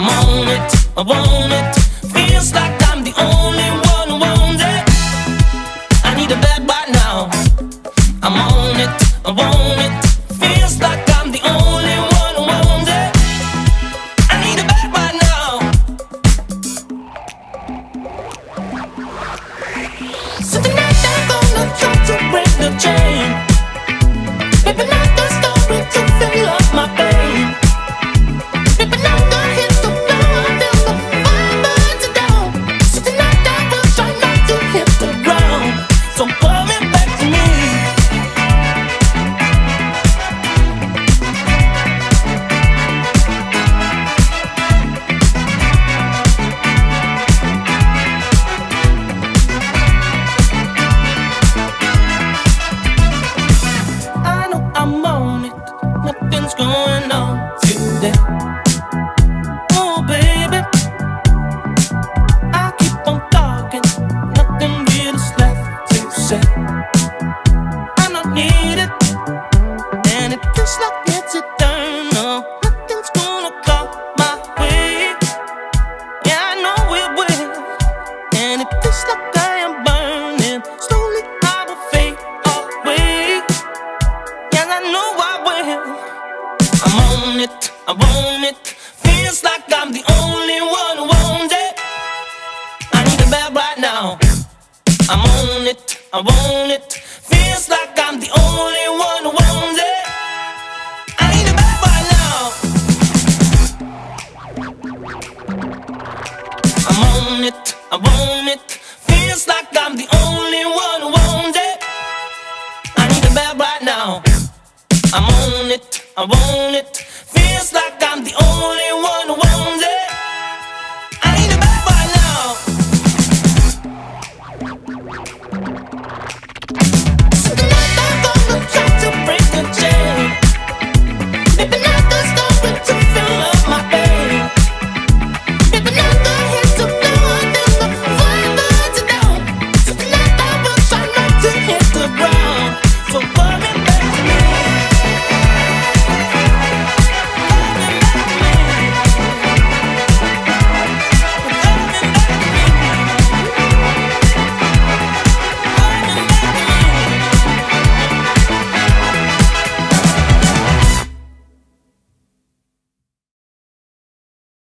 I'm on it. I want it. Feels like I'm the only one who wants it. I need it back right now. I'm on it. I want it. Oh, baby. I keep on talking. Nothing left to say. I don't need it. And it feels like it's eternal. Nothing's gonna come my way. Yeah, I know it will. And it feels like I am burning. Slowly I will fade away. Yeah, I know I will. I'm on it, I want it. Feels like I'm the only one who wants it. I need it back right now. I'm on it, I want it. Feels like I'm the only one who wants it. I need it back right now. I'm it, I want it. Feels like I'm the only one who wants it. I need it back right now. I'm on it, I want it.